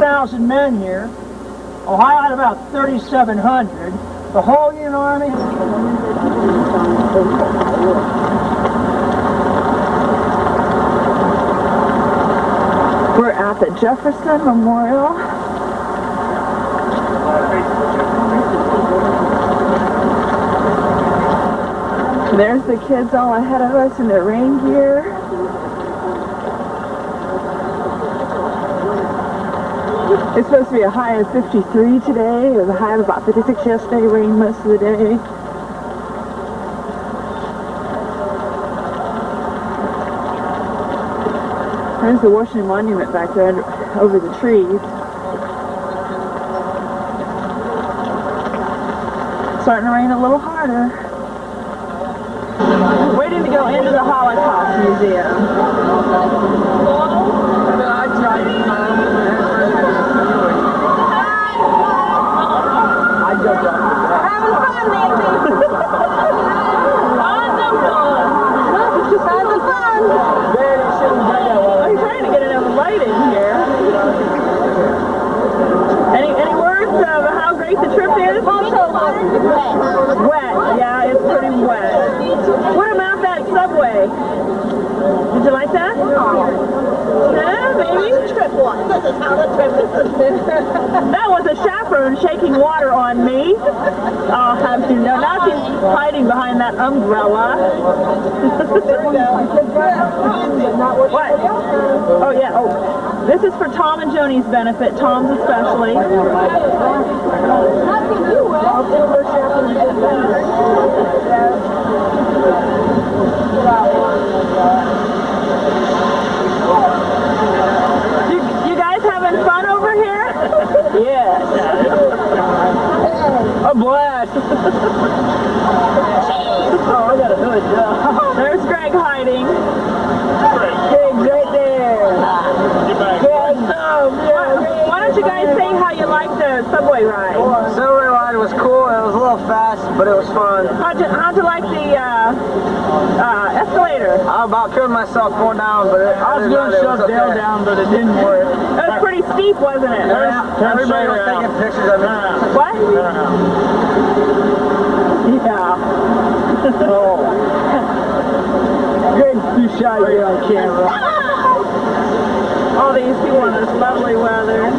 thousand men here. Ohio had about 3,700. The whole Union Army. We're at the Jefferson Memorial. There's the kids all ahead of us in their rain gear. It's supposed to be a high of 53 today. It was a high of about 56 yesterday. Rain most of the day. There's the Washington Monument back there over the trees. Starting to rain a little harder. Go into the Holocaust Museum. I jumped off the. Having fun, Nancy. Having fun. Man, you shouldn't do I'm trying to get enough light in here. Any any words of how great the trip is? Wet. Yeah, it's pretty wet. About that subway? Did you like that? Yeah, maybe. Trip one. This is how the trip is. That was a chaperone shaking water on me. I'll have you know. Now she's hiding behind that umbrella. what? Oh, yeah. Oh, this is for Tom and Joni's benefit. Tom's especially. You, eh? You guys having fun over here? Yes. A blast. oh, I got a hood. Uh, There's Greg hiding. Right there. Greg, oh, yeah. Why don't you guys say how you like the subway ride? Subway ride was cool. It was a little fast, but it was fun. How'd you, how'd you like the uh, uh, escalator? I about killed myself going down, but it, I was going to shove Dale down, but it didn't work. It was pretty steep, wasn't it? Everybody was taking pictures of it. What? Yeah. Oh. Good shy to get on camera. All these people in this lovely weather.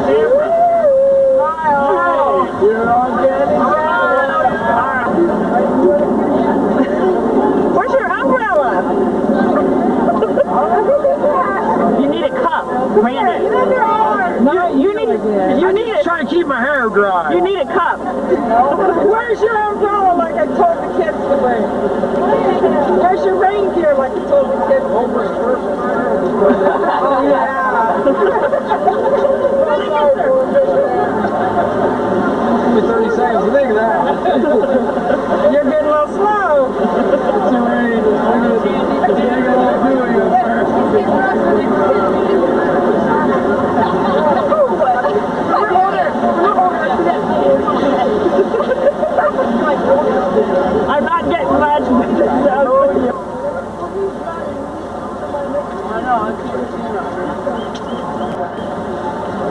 Smile. You're all good. Where's your umbrella? you need a cup, Randy. No, You need, you need it. trying to keep my hair dry. You need a cup. Where's your umbrella like I told the kids to bring? Where's your rain gear like I told the kids to bring? Oh, yeah. Give me 30 seconds to think of that. You're getting a little slow. It's all right. You gotta do what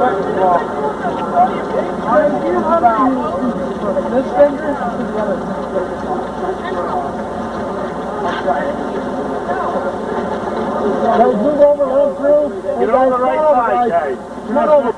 This finger? Hey, move over, let him through. Get on the right side, guys. Come on over.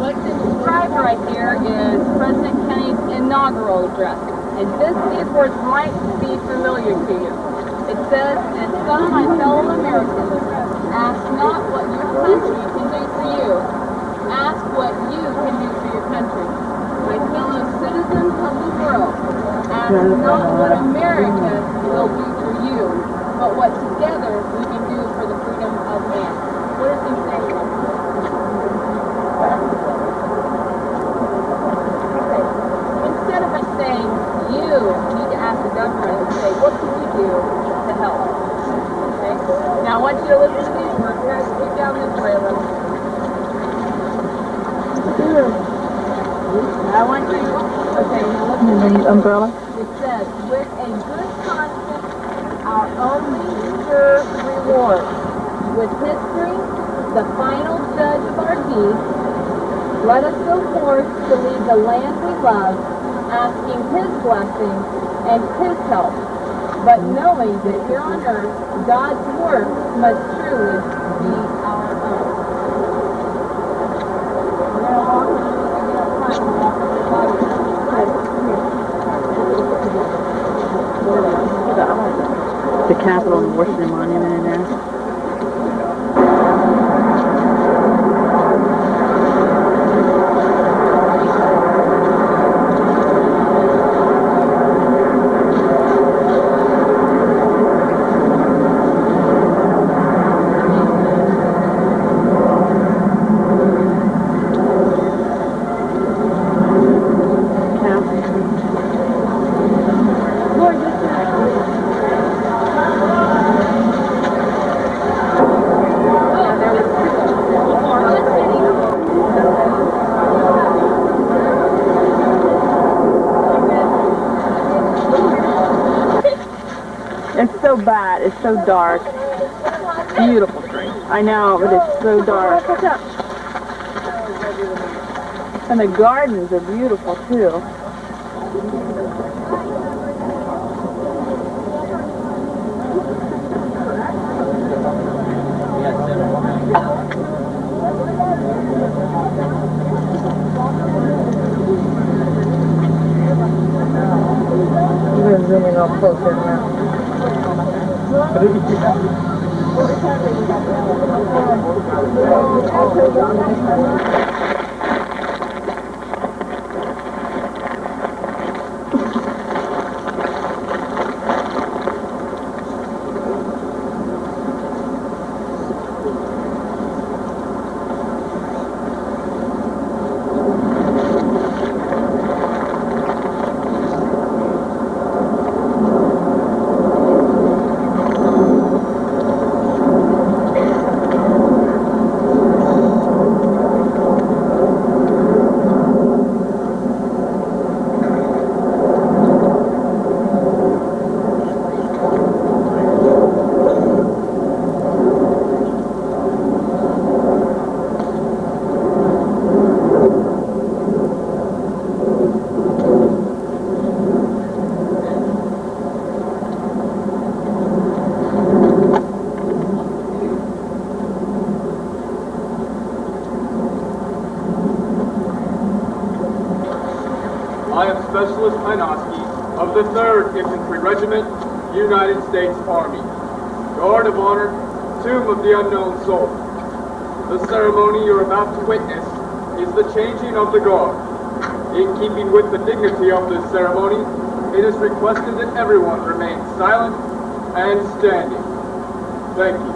What's inscribed right here is President Kennedy's And this, these words might be familiar to you. It says, and some, of my fellow Americans, ask not what your country can do for you. Ask what you can do for your country. My fellow citizens of the world, ask not what America will do for you, but what together we can do for the freedom of man. What is he saying? Instead of us saying, you need to ask the government, say, what can we do to help? Okay? Now I want you to listen to these words. Guys, keep down this little. I want you, okay, now listen to these. Umbrella? It says, with a good conscience, our only sure reward. With history, the final judge of our deeds, let us go forth to lead the land we love, asking his blessing and his help, but knowing that here on earth, God's work must truly be our own. The Capitol and Washington Monument in there. Bad. It's so dark. Beautiful tree. I know, but it's so dark. And the gardens are beautiful too. Zooming up closer now. I am Specialist Hynoski of the 3rd Infantry Regiment, United States Army. Guard of Honor, Tomb of the Unknown Soul. The ceremony you're about to witness is the changing of the guard. In keeping with the dignity of this ceremony, it is requested that everyone remain silent and standing. Thank you.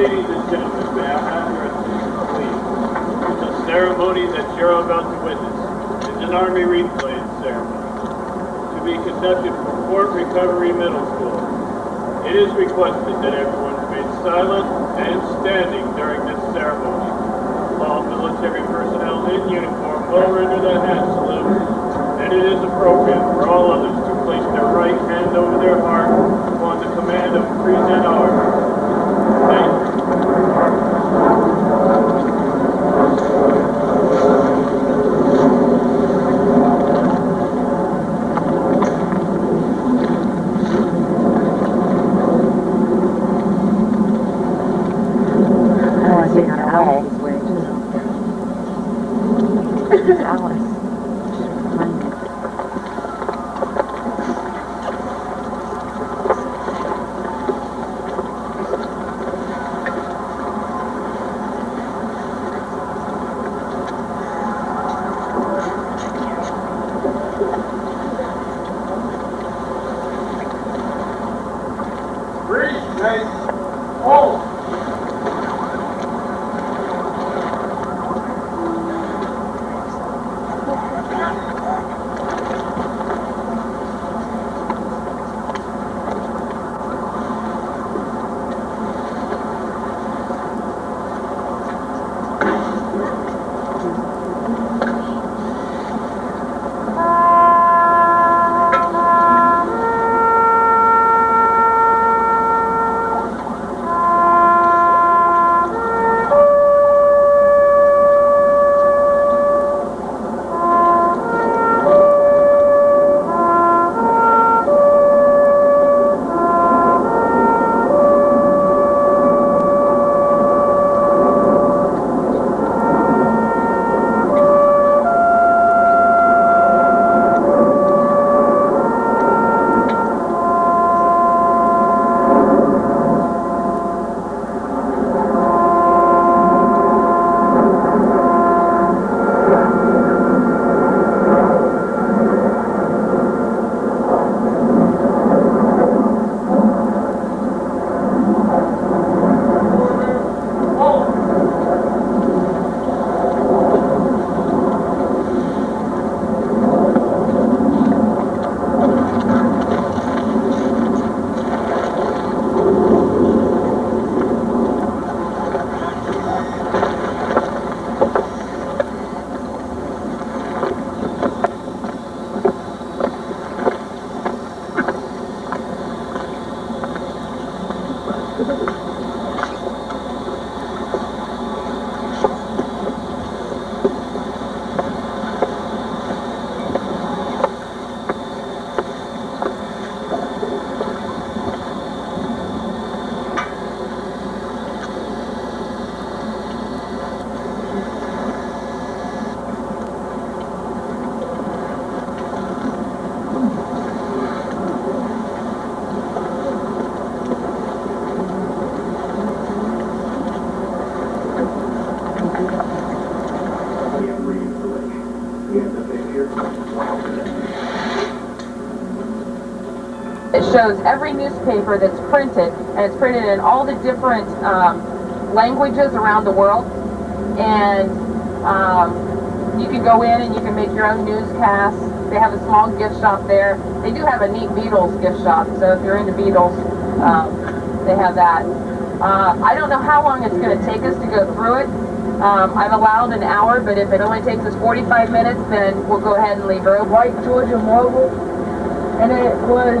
Ladies and gentlemen, may I have your attention, please? The ceremony that you're about to witness is an Army reclaim ceremony to be conducted for Fort Recovery Middle School. It is requested that everyone remain silent and standing during this ceremony. All military personnel in uniform will render the hand salute, and it is appropriate for all others to place their right hand over their heart upon the command of present arms. Shows every newspaper that's printed, and it's printed in all the different um, languages around the world. And um, you can go in and you can make your own newscasts. They have a small gift shop there. They do have a neat Beatles gift shop, so if you're into Beatles, um, they have that. Uh, I don't know how long it's going to take us to go through it. Um, I've allowed an hour, but if it only takes us 45 minutes, then we'll go ahead and leave early. White Georgia Mobile, and it was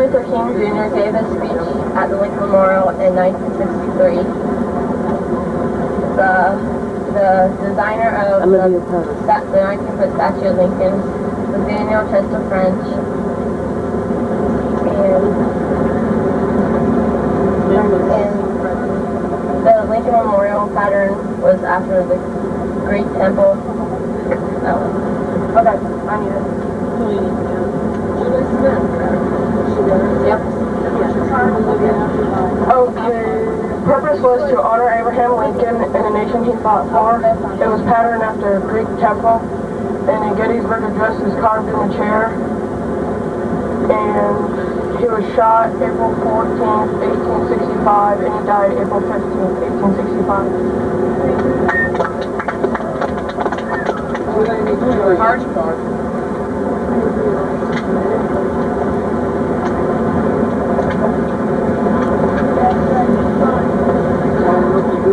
Luther King Jr. gave a speech at the Lincoln Memorial in 1963. The, the designer of the, the 19-foot statue of Lincoln was Daniel Chester French. And, and the Lincoln Memorial pattern was after the Greek temple. Oh. Okay, I need it. Yep. Okay. Purpose was to honor Abraham Lincoln and the nation he fought for. It was patterned after a Greek temple, and a Gettysburg Address is carved in the chair. And he was shot April 14th, 1865, and he died April 15th, 1865. Hard. You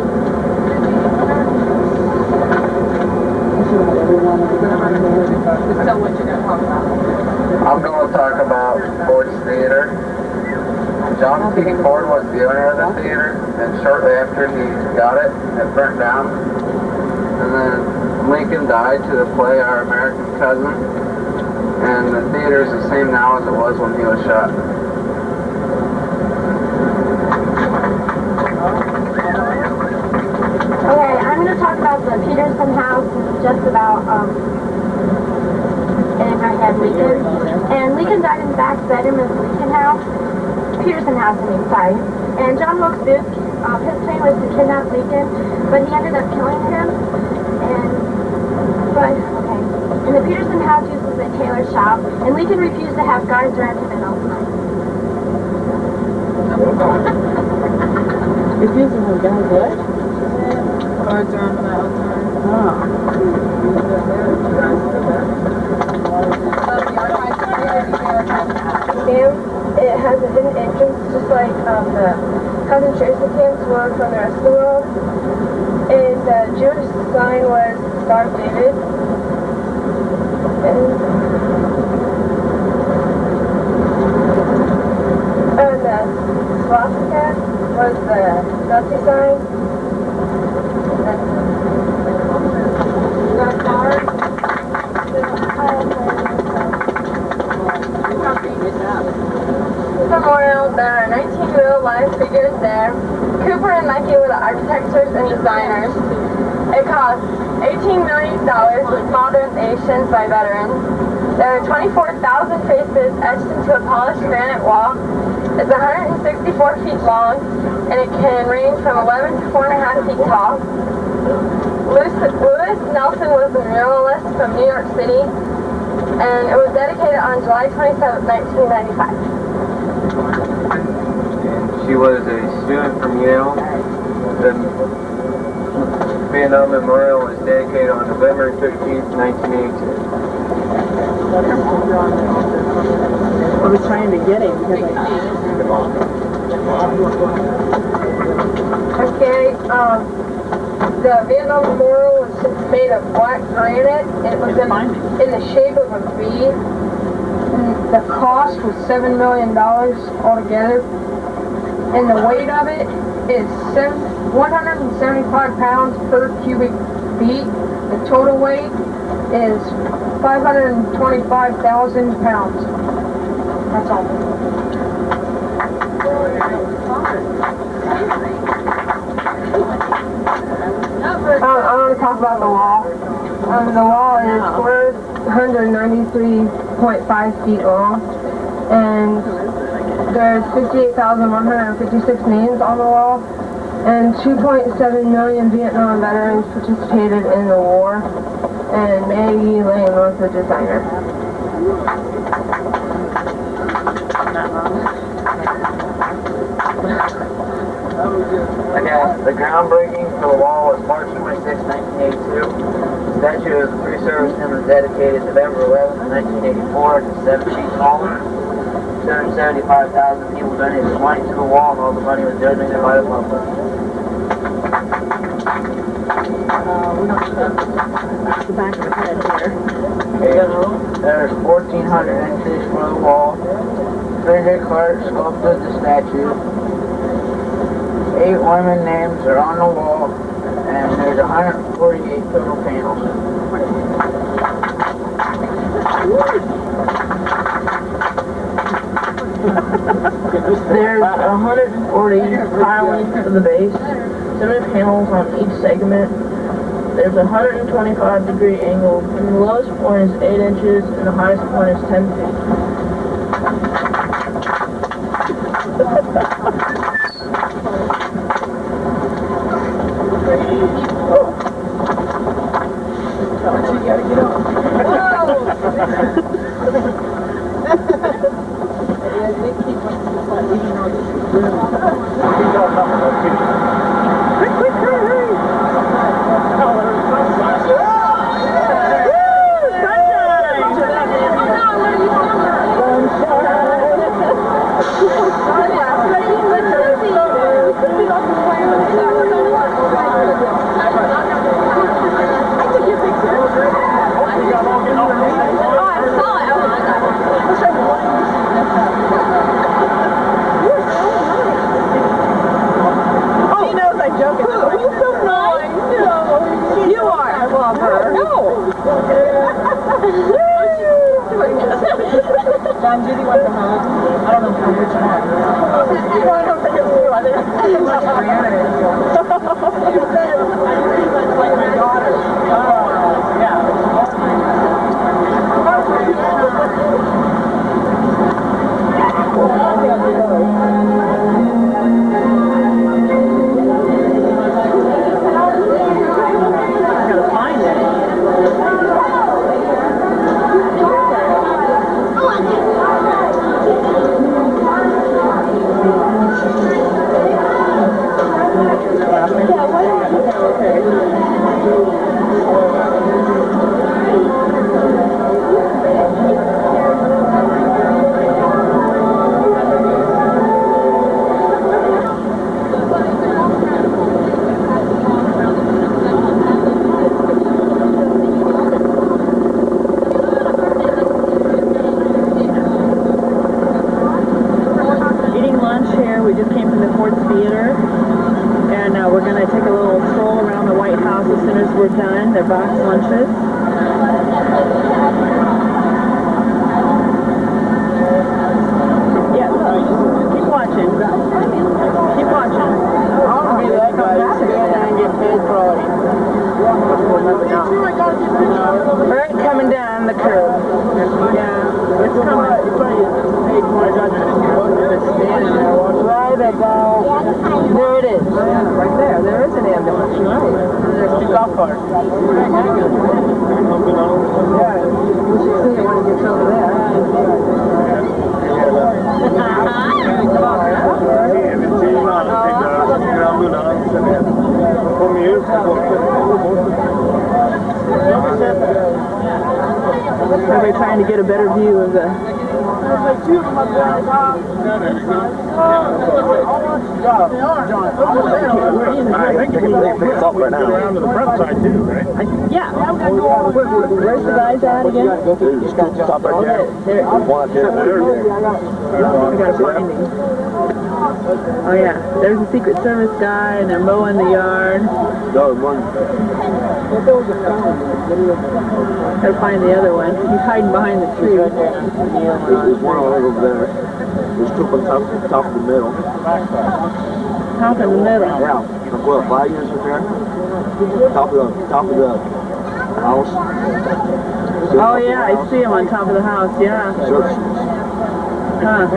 gonna talk about? I'm going to talk about Ford's Theater. John T. Ford was the owner of the theater, and shortly after he got it, it burnt down. And then Lincoln died to the play Our American Cousin, and the theater is the same now as it was when he was shot. Okay, I'm going to talk about Petersen House. Just about um, Abraham Lincoln. And Lincoln died in the back bedroom of Lincoln House. Petersen House, I mean, sorry. And John Wilkes Booth, um, his plan was to kidnap Lincoln, but he ended up killing him. And, but, okay. And the Petersen House uses a tailor shop, and Lincoln refused to have guards around him at all times. Refusing to have guys what? Was on the Jewish sign was David. And, and the swastika was the Nazi sign. And the card. Memorial, there are 19 real-life figures there. Cooper and Mackey were the architects and designers. It cost $18 million with modernizations by veterans. There are 24,000 faces etched into a polished granite wall. It's 164 feet long, and it can range from 11 to 4.5 feet tall. Louis Nelson was a muralist from New York City, and it was dedicated on July 27, 1995. She was a student from Yale. The Vietnam Memorial was dedicated on November 15th, 1982. I was trying to get him because I Okay, um, the Vietnam Memorial was made of black granite. It was in, in the shape of a V. And the cost was $7 million altogether and the weight of it is 175 pounds per cubic feet. The total weight is 525,000 pounds. That's all. Uh, I, want to talk about the wall. Um, uh, the wall is 493.5 feet long, and there's 58,156 names on the wall, and 2.7 million Vietnam veterans participated in the war, and Maya Lin was the designer. Okay, the groundbreaking for the wall was March 26, 1982. The statue of the three servicemen was dedicated November 11, 1984 to seven Chief Ballmer. 275,000 people donated money to the wall and all the money was donated by the public. Uh, we don't The back of the head here. Okay, there's 1,400 inches for the wall. Frederick Clark sculpted the statue. Eight women names are on the wall, and there's 148 total panels. There's 140 pilings to the base, seven panels on each segment. There's a 125 degree angle, and the lowest point is 8 inches, and the highest point is 10 feet. Stop right there. There. One there. I gotta find him. Oh yeah, there's a Secret Service guy and they're mowing the yard. No, one. Gotta find the other one. He's hiding behind the tree. There's, one over there. There's two on top, top of the middle. top in the middle. Yeah, what, five years with there? Top of the, top of the house. Oh yeah, I see him on top of the house. Yeah. Church. Huh.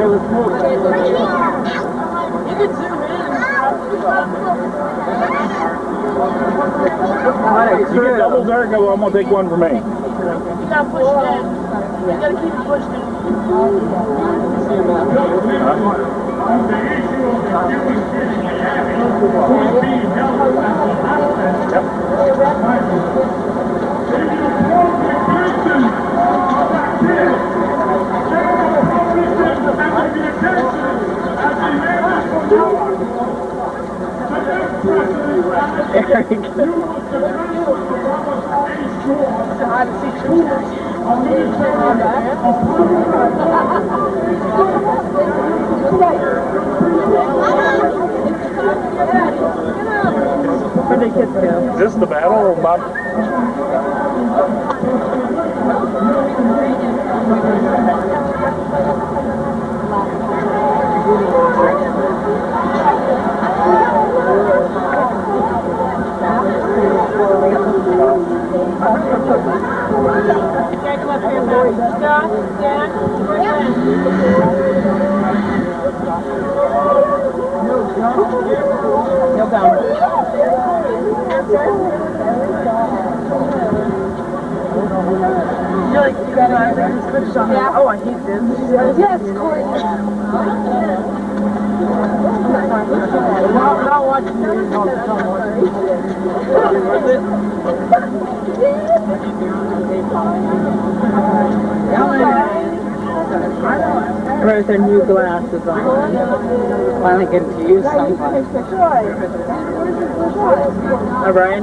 What a You get crew. doubles there, go, I'm gonna take one for me. You gotta push it in. You gotta keep it pushed in. Where'd the kids go? Is this the battle or Bob? Okay, come up here, Matt. Scott, Dan, push in. You'll go. You like you got? Yeah. Oh, I hate this. Yes, Corey. Not, not watching you all the time. Right with their new glasses on. Finally getting to use some. All right.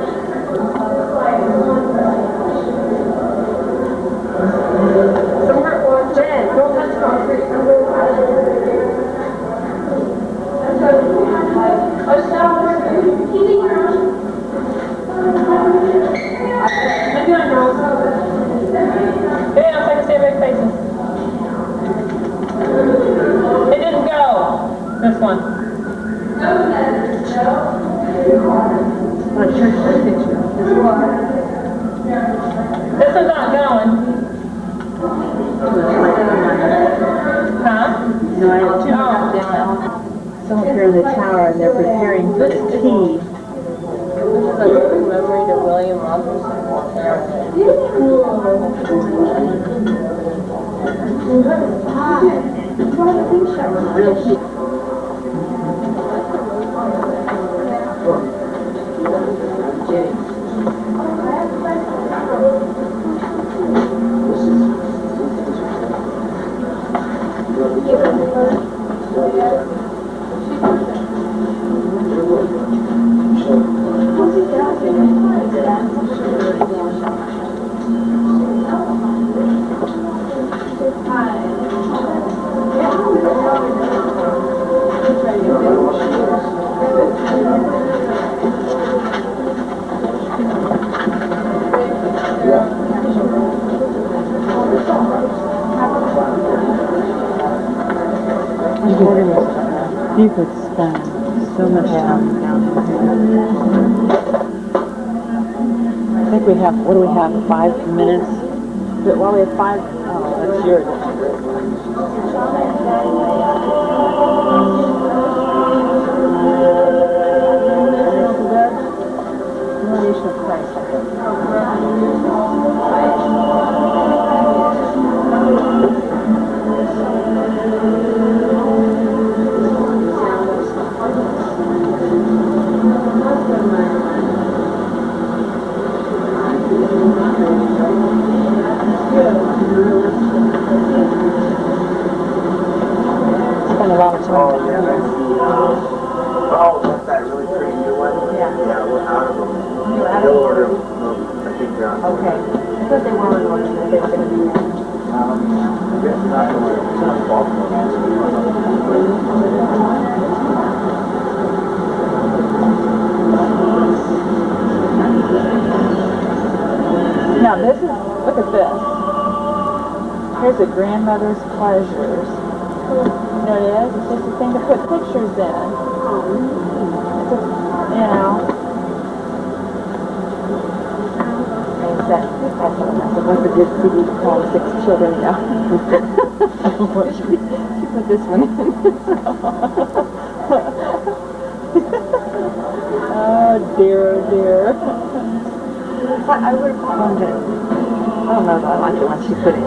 You could spend so much time down here. I think we have, what do we have, five minutes? But, well, we have five, oh, that's yours. Grandmother's pleasures. You it is? It's just a thing to put pictures in. It's a, you know. That, that's what I said, what's a good CD to call six children now? She put this one in. Oh dear, oh dear. I would have found it. I don't know if I like it one she put in.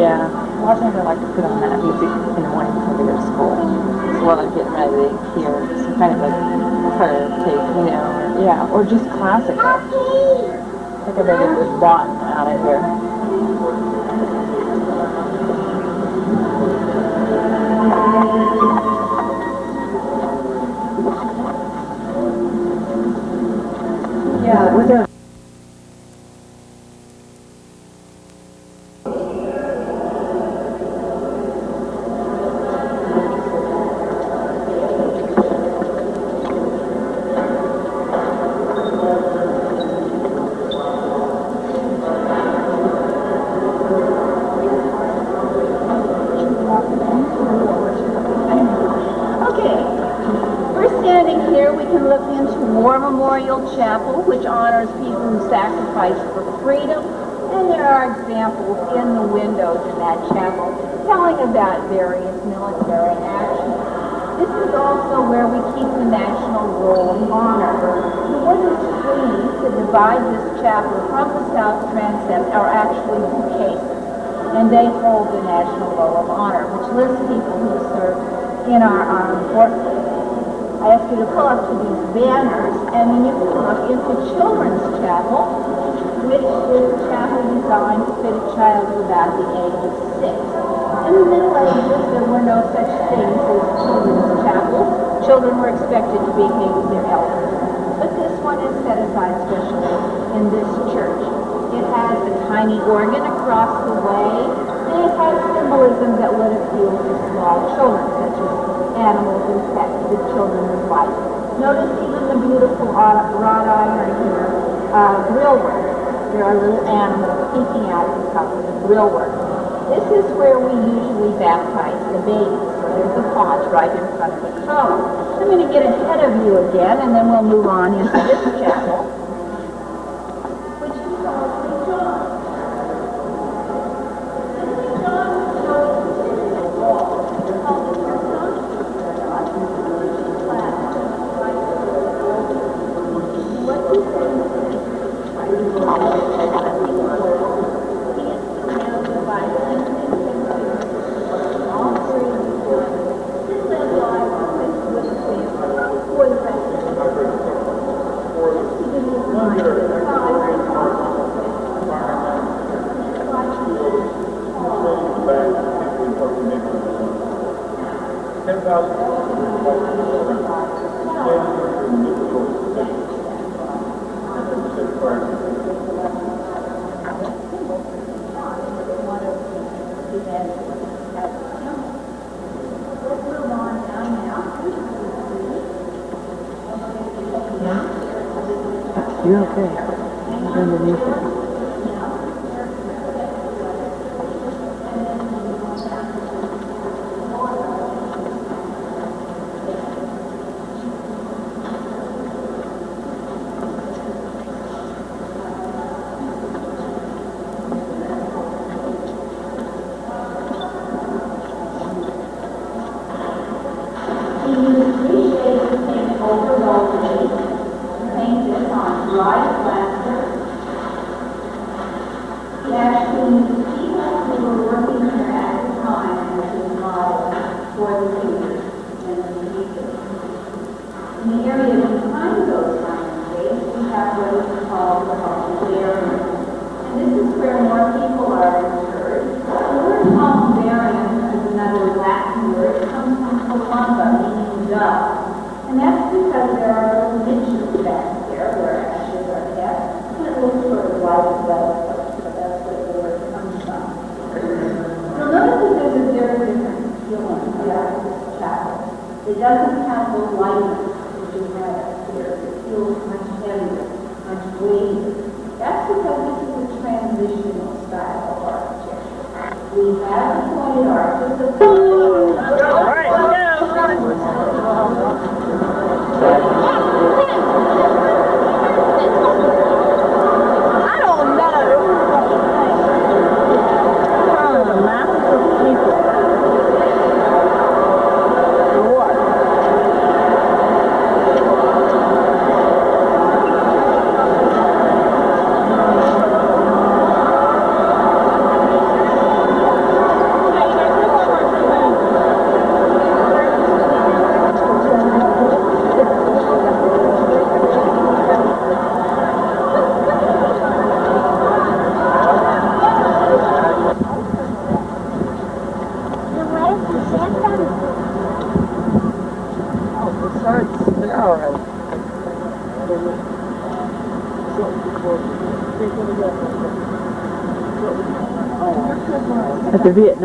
Yeah. Lot of times I like to put on that music in the morning before they go to school. So while I'm getting ready to hear some kind of a prayer tape, you know, yeah, or just classical. I think I better get this bot out of here. Honors people who sacrificed for freedom, and there are examples in the windows in that chapel telling about various military actions. This is also where we keep the National Roll of Honor. The wooden screens that divide this chapel from the south transept are actually two cases, and they hold the National Roll of Honor, which lists people who served in our armed forces. I ask you to pull up to these banners, and then you can look into Children's Chapel, which is a chapel designed to fit a child of about the age of six. In the Middle Ages, there were no such things as children's chapels. Children were expected to behave with their elders. But this one is set aside specially in this church. It has a tiny organ across the way, and it has symbolism that would appeal to small children, such as animals and pets that children would like. Notice even beautiful wrought wrought iron here, uh, grill work. There are little animals peeking out of the top of the grill work. This is where we usually baptize the babies. So there's a font right in front of the column. I'm going to get ahead of you again, and then we'll move on into this chapel,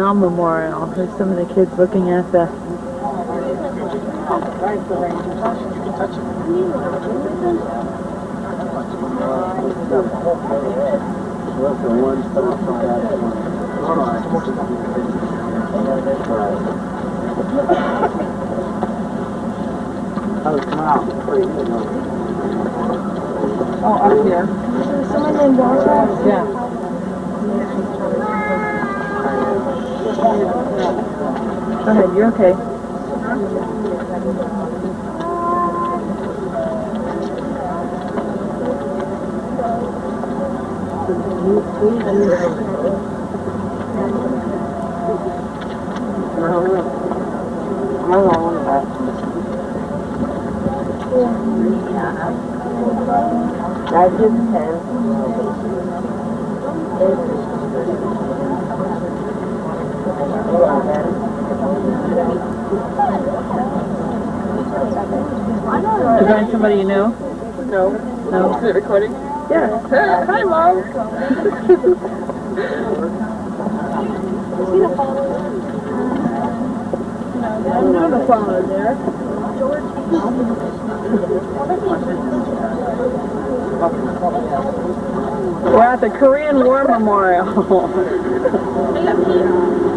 Vietnam Memorial, there's some of the kids looking at the What's the one stop from that Oh, come out. Pretty. Oh, up here. Someone named Walter? Yeah. Go ahead, you're okay. I just have. Did you find somebody you know? No. No. Is it recording? Yeah. Hi, Mom. I'm not a follower there. We're at the Korean War Memorial.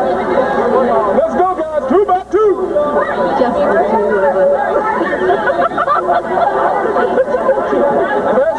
Yeah.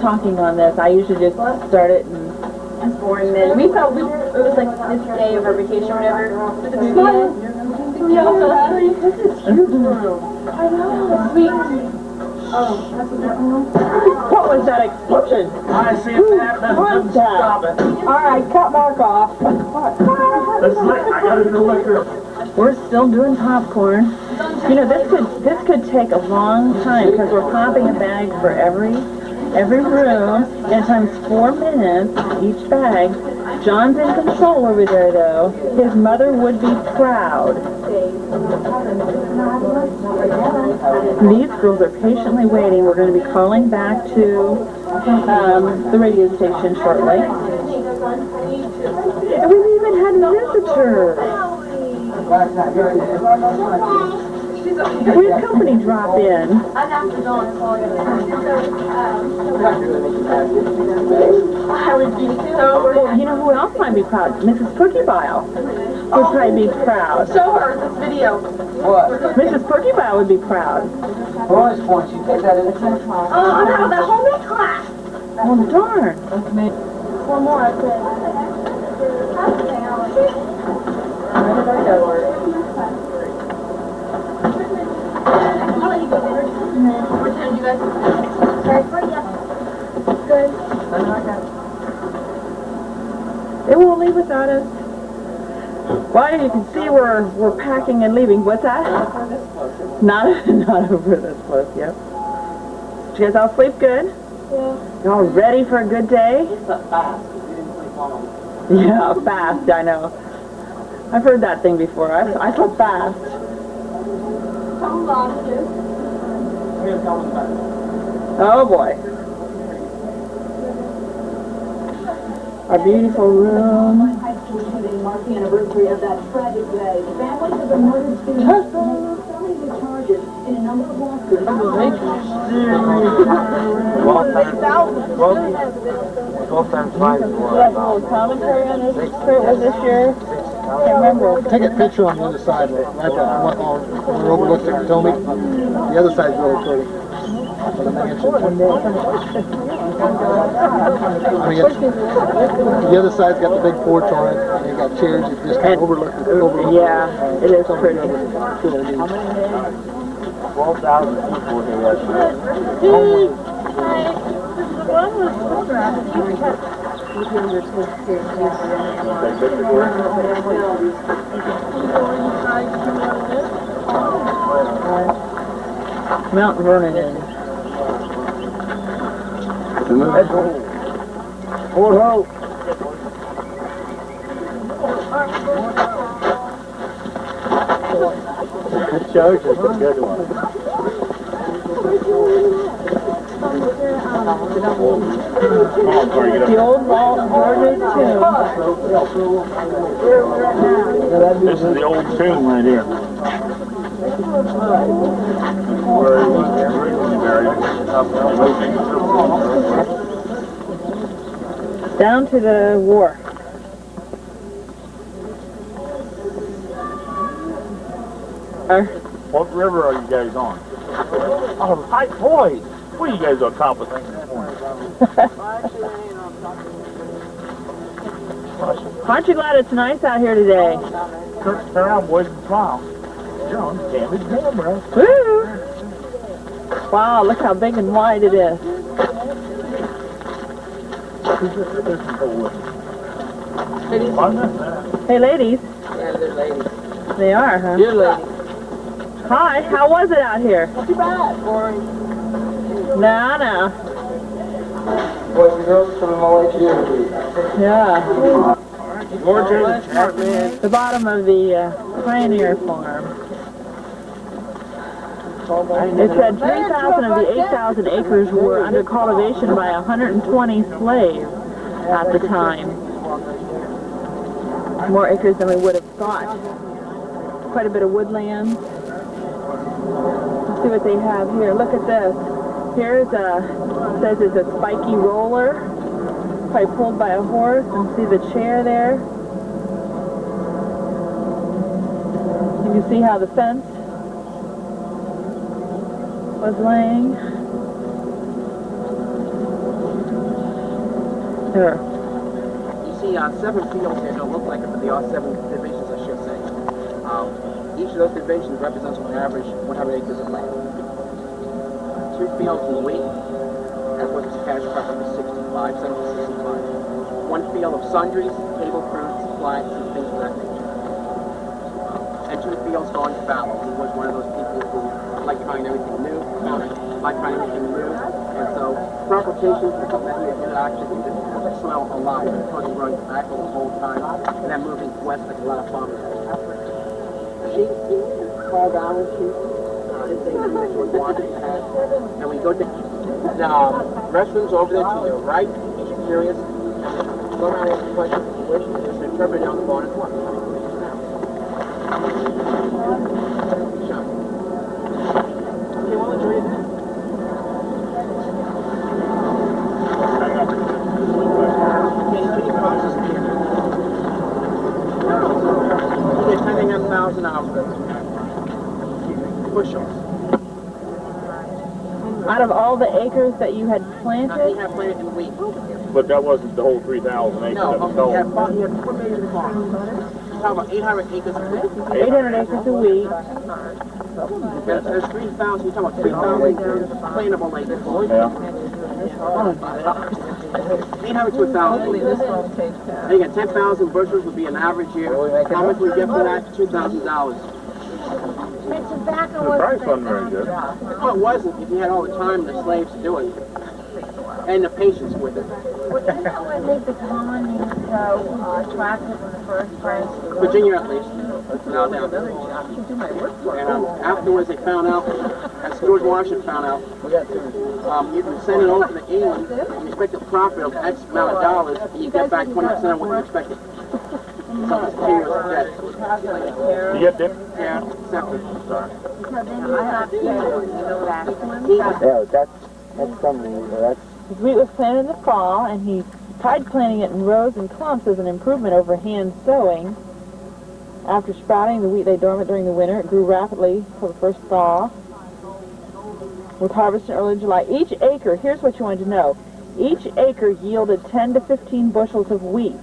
Talking on this. I usually just start it and It's boring then. We thought we, it was like this day of our vacation or whatever. But the movie ended. We all felt happy. This is huge room. I know. Sweet. what was that explosion? I see it What was that? All right, cut Mark off. We're still doing popcorn. You know, this could this could take a long time because we're popping a bag for every every room, and times four minutes each bag. John's in control over there, though. His mother would be proud. These girls are patiently waiting. We're going to be calling back to um, the radio station shortly. And we've even had visitors. We had company drop in. I'd have to go and call you. I would be so Well, you know who else might be proud? Mrs. Porcupine would probably be proud. Show her this video. What? Mrs. Porcupine would be proud. Bonus points, you take that in. The car. Oh, I'm out of that whole big class. Oh, darn. One more, I said. What time do you guys? Good. It won't leave without us. Well, you can see we're we're packing and leaving. What's that? Uh, not not over this close. Yep. Did you guys all sleep good? Yeah. Y'all ready for a good day? Yeah, fast. I know. I've heard that thing before. I I slept fast. Lost it. Oh boy. Our beautiful room. Mark the anniversary of that tragic day. Families of the murdered students made felony charges in a number of lawsuits. Twelve times five is Do you what? have a little commentary on this? Kurt, was this your? Can't remember. Take a picture on the other side, right there, on, on, when we're overlooking Potomac. The other side's really pretty. The. I mean, the other side's got the big porch on it, and you got chairs, you just kind of overlook, overlook. Yeah, it is pretty. Twelve thousand people here yesterday. Mount Vernon is. Fort Hope. That church is a good one. The old Walt Gordon tomb. This is the old tomb right here. Where he was originally buried. Down to the wharf. What river are you guys on? Oh, hi, boys. What are you guys accomplishing this morning? aren't you glad it's nice out here today? Turn turn around, boys, and smile. You're on candid camera. Woo! Wow, look how big and wide it is. Who's this fishing pole with? Hey, ladies. Yeah, they're ladies. They are, huh? You're ladies. Hi, how was it out here? Not too bad, boring. No, no. Boys and girls from LHU. Yeah. Gorgeous. The bottom of the uh, Pioneer Farm. It said 3,000 of the 8,000 acres were under cultivation by 120 slaves at the time. More acres than we would have thought. Quite a bit of woodland. Let's see what they have here. Look at this. Here's a, says it's a spiky roller, probably pulled by a horse, and see the chair there. You can see how the fence was laying. There. You see uh, seven fields here don't look like it, but they are seven divisions, I should say. Um, each of those divisions represents on average 100 acres of land. Two fields in wheat, that was cash crop number 65, 765. One field of sundries, table fruits, flax, and things of that nature. And two fields going fallow. He was one of those people who like trying everything new, like trying everything new. And so crop rotation is something that he did actually keep the soil alive until he growing tobacco the whole time, and then moving west like a lot of farmers. Sheep, fall down sheep. And we go to the um, restrooms over there to your right, if you're curious. Go around and ask questions wish, and just interpret down the barn as well. Okay, well, enjoy it. They're sending a thousand hours. Bushels. Out of all the acres that you had Now, he planted, had planted in wheat. But that wasn't the whole 3,000 acres No, that was okay, he sold. had, about- he had four million in farm. Talking about eight hundred acres of wheat. 800 acres of wheat, There's, there's three thousand, you're talking about three thousand plantable acres. Yeah. Eight hundred to a thousand. I think got ten thousand bushels would be an average year. How much would we get for that? Two thousand dollars. The price wasn't very good. Well, it wasn't if you had all the time the slaves to do it. And the patience with it. What made the colony so attractive in the first place? Virginia at least. Now down there. And um, afterwards they found out, as George Washington found out, um, you can send it over to England, you expect a profit of X amount of dollars, and you get back 20% of what you expected. Yeah, that's, that's something, that's his wheat was planted in the fall, and he tried planting it in rows and clumps as an improvement over hand sowing. After sprouting, the wheat lay dormant during the winter. It grew rapidly for the first thaw. With harvest in early July. Each acre, here's what you wanted to know. Each acre yielded 10 to 15 bushels of wheat.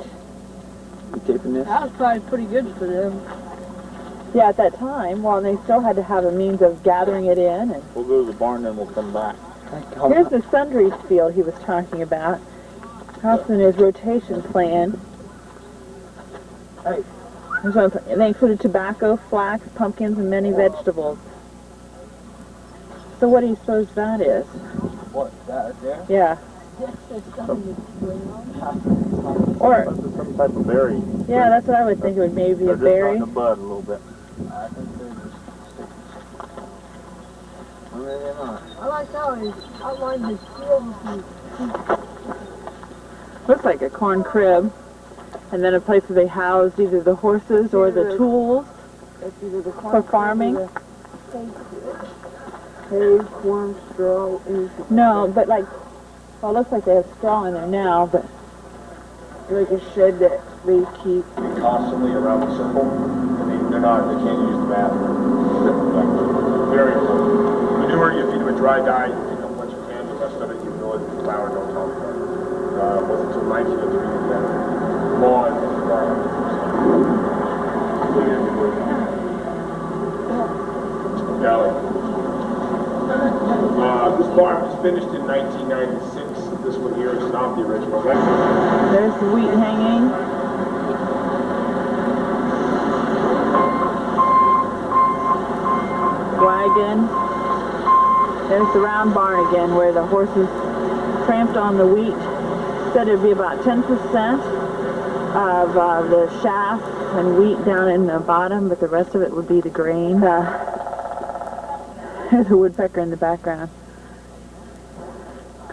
You taping this? That was probably pretty good for them. Yeah, at that time, well, they still had to have a means of gathering it in. And We'll go to the barn, then we'll come back. here's the sundries field he was talking about. Also in his rotation plan. There's one, and they included tobacco, flax, pumpkins, and many vegetables. So what do you suppose that is? What, that there? Yeah. Or, Some type of berry. yeah, that's what I would think it would maybe be They're a just berry. starting to bud a little bit. I think they're just I mean, they're not. I like how he outlined his field Looks like a corn crib. And then a place where they housed either the horses or the tools that's either the for farming. hay, corn, straw, anything. No, but like, well, it looks like they have straw in there now, but Like a shed that they keep. constantly around the circle. I mean, they're not, they can't use the bathroom. Like, very cold. Manure, if you do a dry diet, you feed them what you can, the rest of it, you know it, flour, don't talk about it. Uh, wasn't until nineteen oh three that law Barn was finished in nineteen ninety-six. This one here is not the original. there's the wheat hanging. Wagon. There's the round barn again where the horses tramped on the wheat. Said it'd be about 10% of uh, the chaff and wheat down in the bottom, but the rest of it would be the grain. Uh, There's a woodpecker in the background.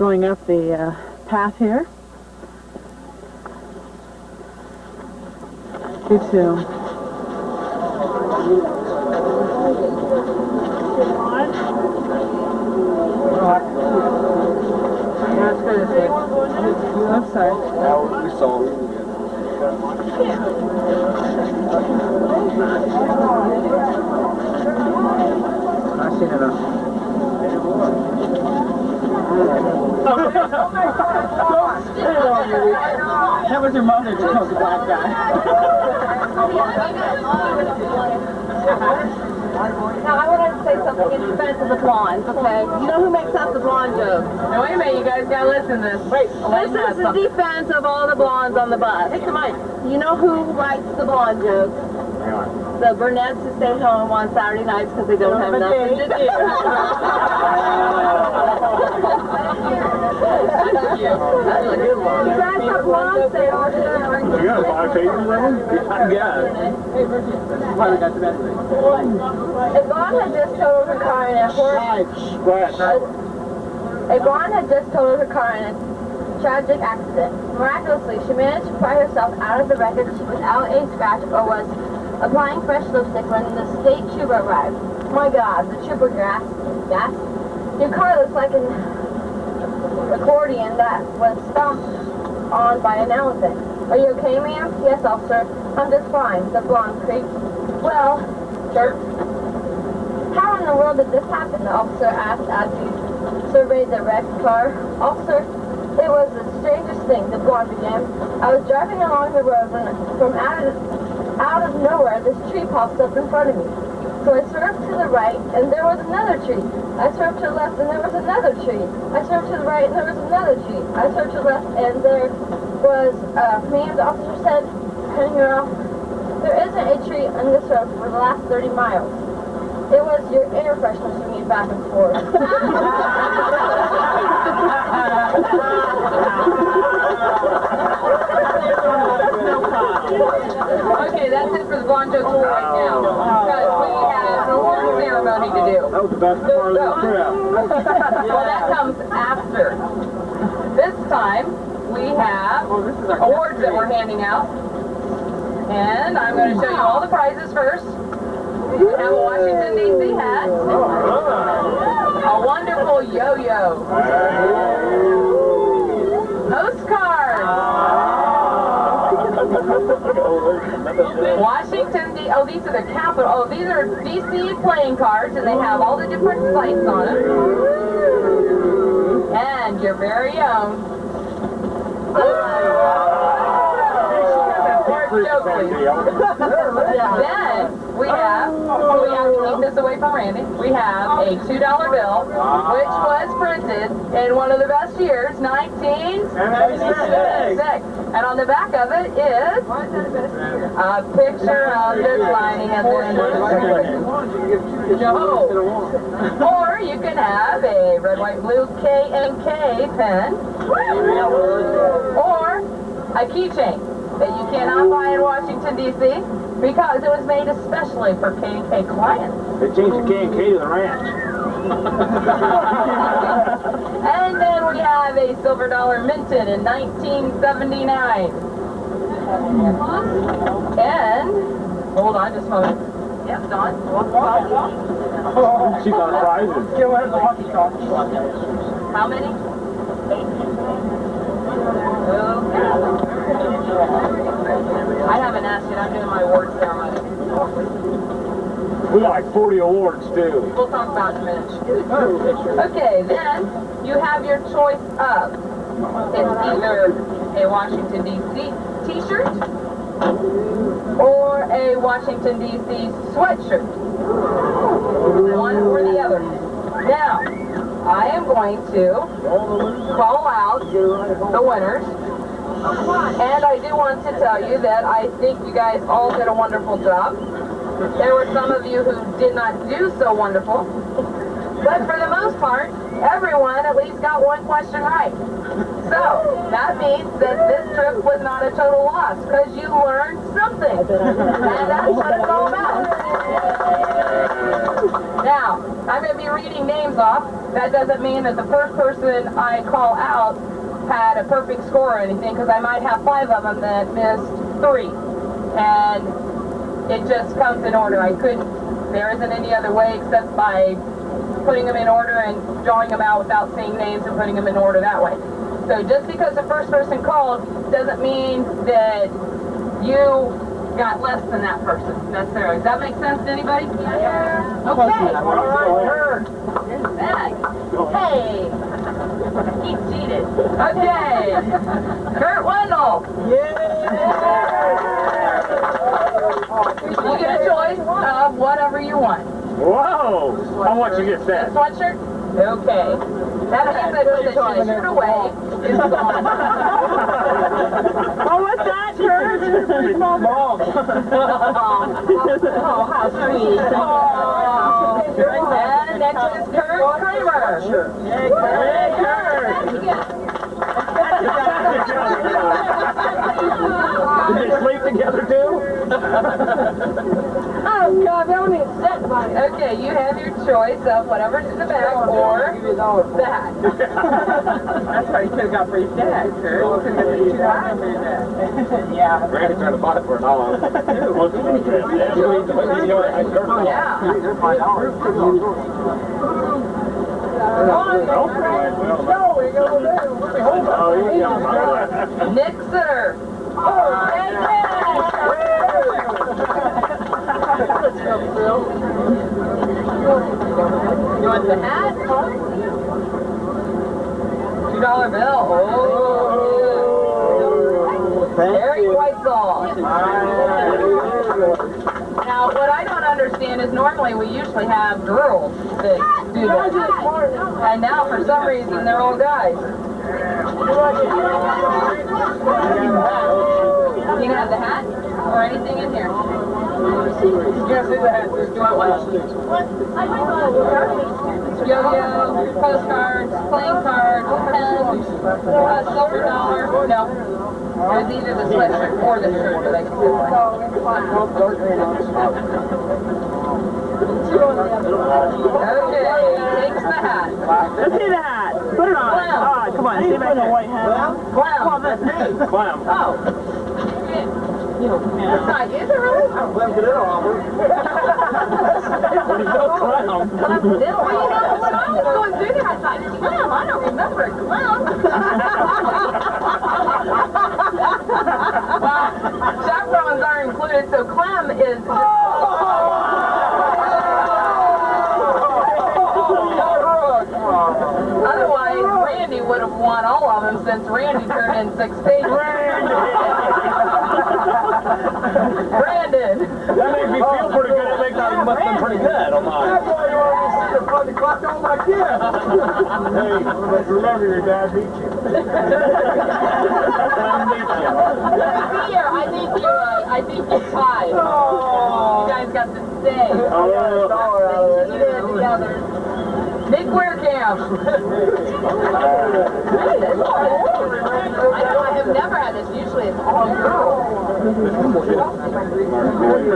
Going up the uh, path here. You too. I'm sorry. Now we saw seen it. That was your mother that killed the black guy. Now, I wanted to say something in defense of the blondes, okay? You know who makes up the blonde joke? Now, wait a minute, you guys gotta listen to this. Wait, This is the defense of all the blondes on the bus. Hey, come on. You know who writes the blonde jokes? The brunettes who stay home on Saturday nights because they don't have nothing to do. That's a good one. The time. You got five pages of them? I got it. Why we got the best thing? A blonde had just totaled her car in a horse. A blonde had just totaled her car in a tragic accident. Miraculously, she managed to pry herself out of the wreckage without a scratch or was applying fresh lipstick when the state trooper arrived. My God, the trooper gasped. gasped. Your car looks like an accordion that was stomped on by an elephant. Are you okay, ma'am? Yes, officer. I'm just fine, the blonde creaked. Well, jerk. How in the world did this happen? The officer asked as he surveyed the wrecked car. Officer, it was the strangest thing, the blonde began. I was driving along the road when from out of, out of nowhere this tree pops up in front of me. So I swerved to the right and there was another tree. I swerved to the left and there was another tree. I swerved to the right and there was another tree. I swerved to the left and there was, uh, ma'am, the officer said, cutting off, there isn't a tree on this road for the last 30 miles. It was your air freshener swinging back and forth. Okay, that's it for the blonde jokes for right now. Because we have an award ceremony to do. That was the best part of the trip. well, that comes after. This time, we have oh, awards that we're handing out. And I'm going to show you all the prizes first. We have a Washington, D.C. hat. A wonderful yo-yo. Washington, D. Oh, these are the capital. Oh, these are DC playing cards, and they have all the different sites on them. And your very own. George Stokely. Then we have, oh, we have to keep this away from Randy. We have a $2 bill, which was printed in one of the best years, 1966. And on the back of it is a picture of this lining at the end of the story. Or you can have a red, white, blue K and K pen. Or a keychain that you cannot buy in Washington, D.C. because it was made especially for K&K clients. They changed the K and K to the ranch. And then we have a silver dollar minted in 1979. And, hold on just a moment. Yep, Don. She got prizes. How many? Okay. I haven't asked yet. I'm doing my award ceremony. We got like 40 awards too. We'll talk about it in a minute. Okay, then you have your choice of it's either a Washington D.C. T-shirt or a Washington D.C. sweatshirt. One or the other. Now, I am going to call out the winners. And I do want to tell you that I think you guys all did a wonderful job. There were some of you who did not do so wonderful. But for the most part, everyone at least got one question right. So, that means that this trip was not a total loss, because you learned something. And that's what it's all about. Now, I'm going to be reading names off. That doesn't mean that the first person I call out had a perfect score or anything, because I might have five of them that missed three. And it just comes in order. I couldn't, there isn't any other way except by putting them in order and drawing them out without saying names and putting them in order that way. So just because the first person called doesn't mean that you got less than that person necessarily. Does that make sense to anybody? Yeah. Okay. All right. Here's. Hey. He cheated. Okay. Kurt Wendell. Yeah. You get a choice of whatever you want. Whoa! How much you get that? Sweatshirt? Okay. That means I put the t-shirt away. It's gone. Oh, what's that, Kurt? Mom. oh, how sweet. And next is Kurt Kramer. Hey, Did they sleep together too? Oh, God, they don't need set by Okay, you have your choice of whatever's in the bag or the hat. That's why you could have got free dad, Kurt. You could have got two dollars Yeah. Randy trying to buy it for an hour. Nick Sitter. You want the hat? Two dollar bill. Oh. Eric Whitesall. Now, what I don't understand is normally we usually have girls that do that. And now, for some reason, they're all guys. You can have the hat or anything in here. You can't see the hat. Do you want one? Yo-yo, postcards, playing cards, pens, uh, silver dollar. No. It was either the sweatshirt or the shirt that I could Okay, takes the hat. Let's see the hat. Put it on. Clown. Oh, come on. See can. white hat. Clown. Oh, that's me. Clam. Oh. That's not, is it really? Clem, get it off. Clam. Well, you know, when I was going through there, I thought, clown, I don't remember a clown. well, chaperones are included, so clam is... Otherwise, Randy would have won all of them since Randy turned in six pages. Brandon! That makes me feel pretty good. It makes I must have pretty good on mine. That's why you always see the front clock on my kid. Hey, but remember your dad beat you. I think you, uh, I think you tied. You guys got to stay. You did it together. Nick Weirkamp. I know, I have never had this. Usually it's all girls. You're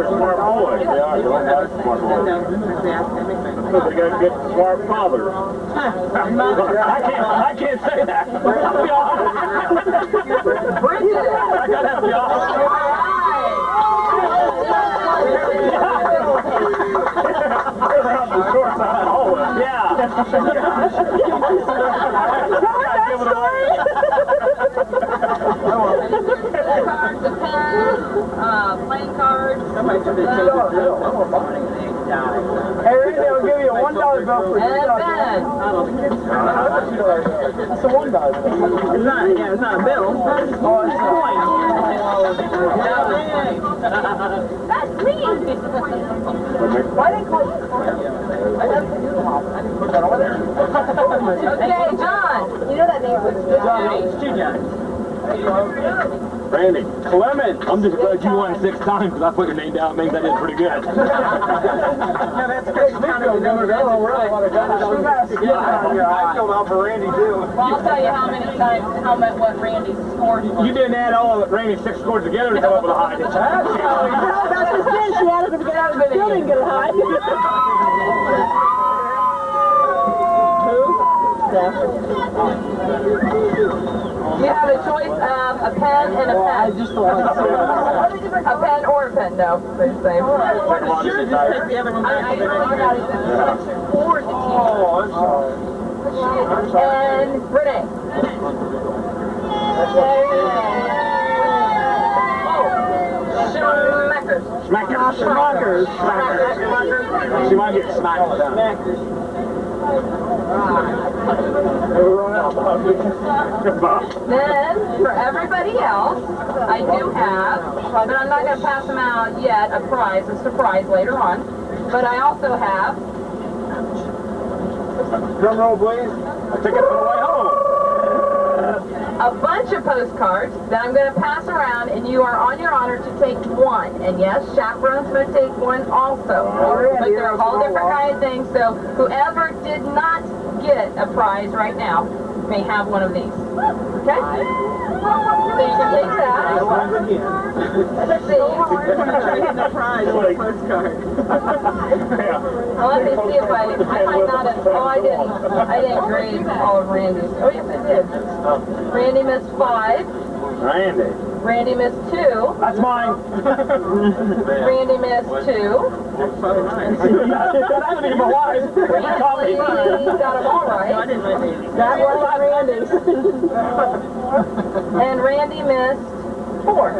smart boy. They are. You're a smart boy. They got good smart fathers. I can't. I can't say that. I gotta have y'all. The uh, playing cards. Hey, Randy, I'll give you a one dollar bill for And a pen. That's a one dollar. It's not. Yeah, it's not a bill. Oh, it's a coin. That's me. Why call you? I do them all. I didn't put that over there. Okay, John. You know that name was John. It's two Johns. Randy, Clement, I'm just glad you won six times because I put your name down. It means I did pretty good. Yeah, that's great. Smithfield never got a lot of I feel out for Randy too. Well, I'll tell you how many times, how much, what Randy's scores were. You didn't add all of Randy's six scores together to come up with a high, did you? That's just it. She added them together, but still didn't get a high. You have a choice of a pen and a pen. just thought I'd say A pen or a pen, no. They're the same. Oh, and Renee. Oh. Schmackers. Smackers. Smackers. Smackers. She might get smacked with that. Then, for everybody else, I do have, but I'm not going to pass them out yet, a prize, a surprise later on. But I also have Drum roll, please. A ticket for the way home. A bunch of postcards that I'm going to pass around, and you are on your honor to take one. And yes, chaperone's going to take one also. But they're all different kind of things, so whoever did not get a prize right now may have one of these. Okay? So you can take that. Let's see. Well, let me see if I, I might not have, oh, I didn't, I didn't grade all of Randy's. Oh, yes, I did. Randy missed five. Randy. Randy missed two. That's mine. Randy missed two. that hasn't even been wise. Randy got them all right. That wasn't Randy's. And Randy missed four.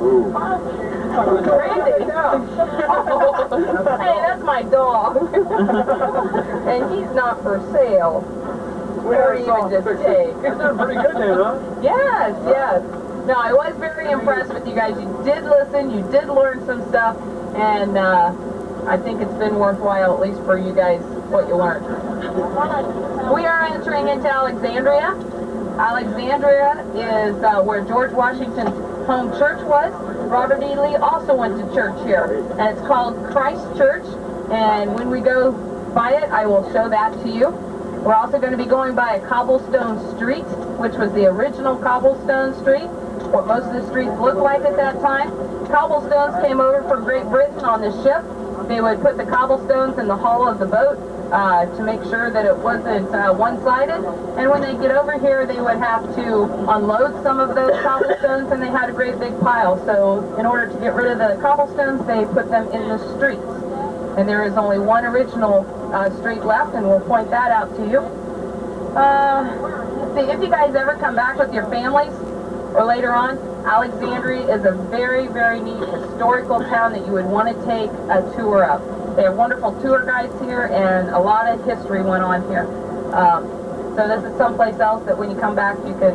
Ooh. Randy. hey, that's my dog. and he's not for sale. Or even just take. You're doing pretty good there, huh? Yes, yes. No, I was very impressed with you guys. You did listen, you did learn some stuff, and uh, I think it's been worthwhile, at least for you guys, what you learned. We are entering into Alexandria. Alexandria is uh, where George Washington's home church was. Robert E. Lee also went to church here, and it's called Christ Church. And when we go by it, I will show that to you. We're also going to be going by a cobblestone street, which was the original cobblestone street, what most of the streets looked like at that time. Cobblestones came over from Great Britain on the ship. They would put the cobblestones in the hull of the boat uh, to make sure that it wasn't uh, one-sided. And when they get over here, they would have to unload some of those cobblestones, and they had a great big pile. So in order to get rid of the cobblestones, they put them in the streets. And there is only one original uh, street left, and we'll point that out to you. Uh, see, if you guys ever come back with your families, or later on, Alexandria is a very, very neat historical town that you would want to take a tour of. They have wonderful tour guides here, and a lot of history went on here. Um, so this is someplace else that when you come back, you can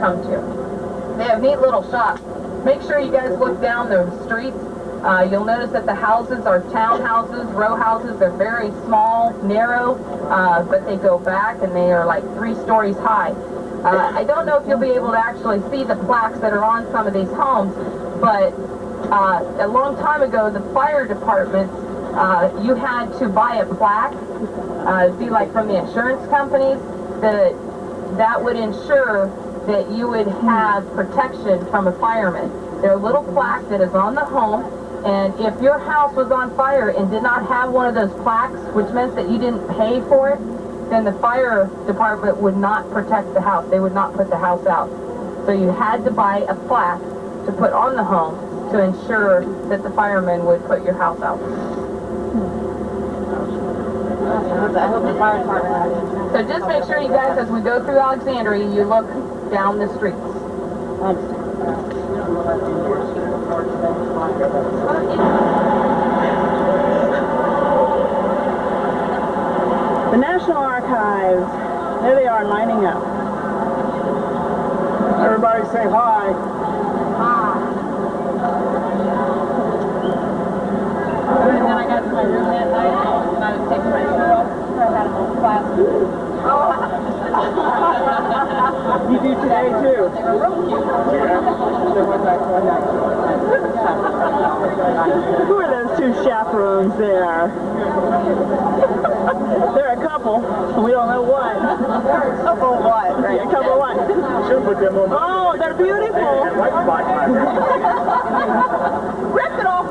come to. They have neat little shops. Make sure you guys look down those streets. Uh, you'll notice that the houses are townhouses, row houses. They're very small, narrow, uh, but they go back and they are like three stories high. Uh, I don't know if you'll be able to actually see the plaques that are on some of these homes, but uh, a long time ago, the fire department, uh, you had to buy a plaque, uh, be like from the insurance companies, that that would ensure that you would have protection from a fireman. They're a little plaque that is on the home, and if your house was on fire and did not have one of those plaques, which meant that you didn't pay for it, then the fire department would not protect the house. They would not put the house out. So you had to buy a plaque to put on the home to ensure that the firemen would put your house out. I hope the fire department. So just make sure you guys, as we go through Alexandria, you look down the streets. The National Archives. There they are lining up. Everybody say hi. And then I got to my room that night, and I was taking my shirt off, so I had a little class. You do today too. Who are those two chaperones there? They're a couple, we don't know what. a couple what? Right? A couple what? Should put them on. Oh, they're beautiful. Rip it off.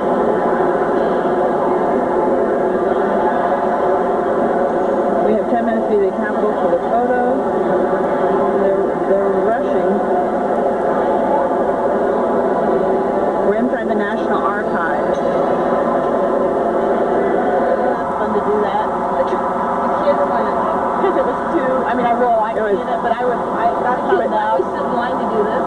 We have 10 minutes to the capital for the photo. We're inside the National Archives do that. But you, you can't climb it. Because it was too, I mean, I will, I can it, but I would, I, that's not now. I was still blind to do this.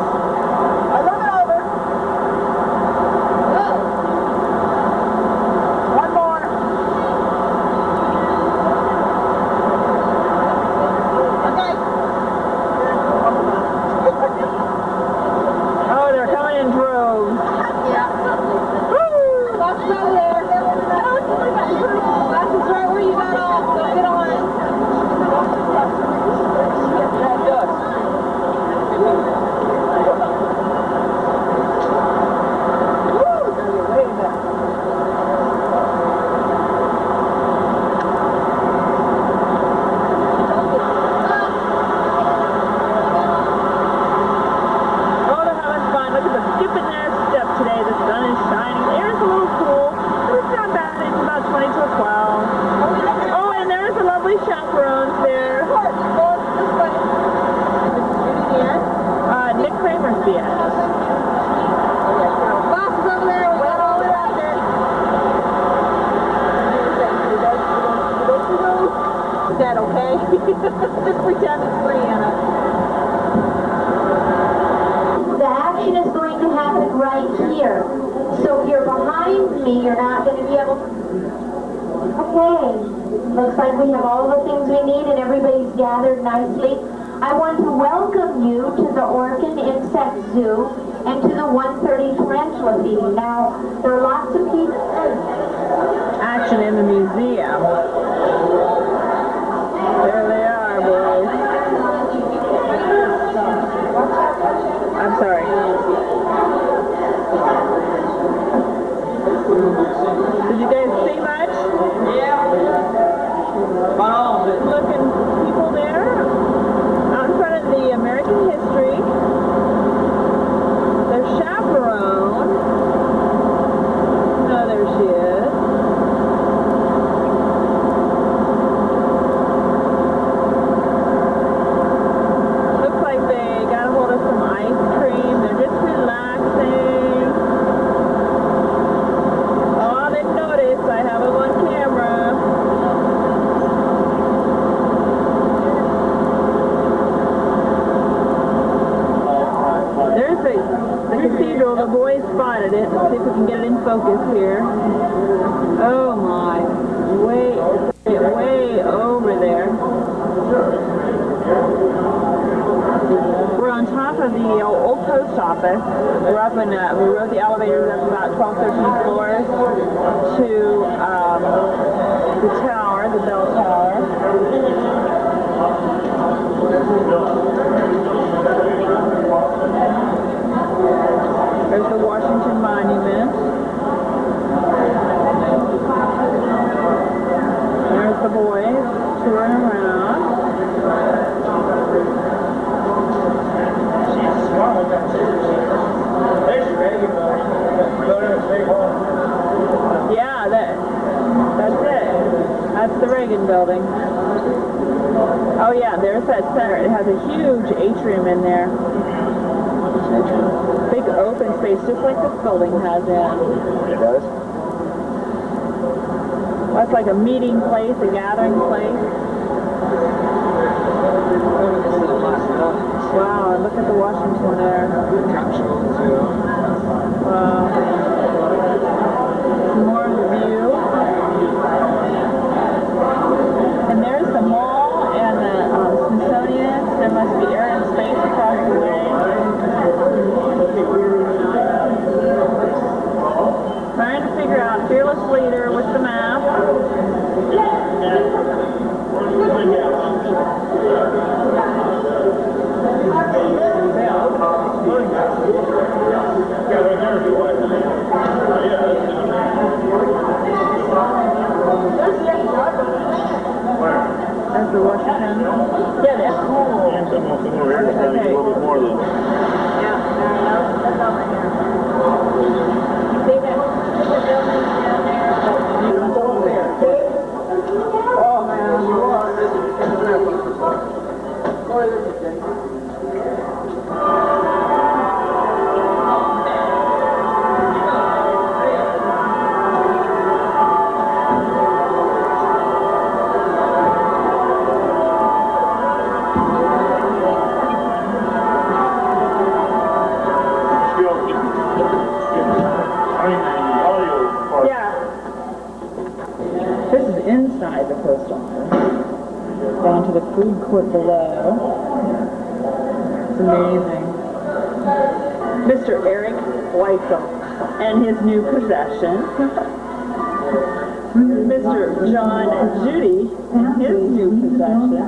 I want to welcome you to the Orkin Insect Zoo and to the 130 tarantula feeding. Now, there are lots of people... Action in the museum. a huge atrium in there. Big open space, just like this building has in. It does? That's like a meeting place, a gathering place. Wow, look at the Washington there. Wow. More of the view. later with the map. Yeah, that's cool. And some of them over okay. a little bit more of them. Yeah, that's over here. You see that? Thank you. Court below. It's amazing. Mr. Eric Weissel and his new possession. Mr. John Judy and his new possession.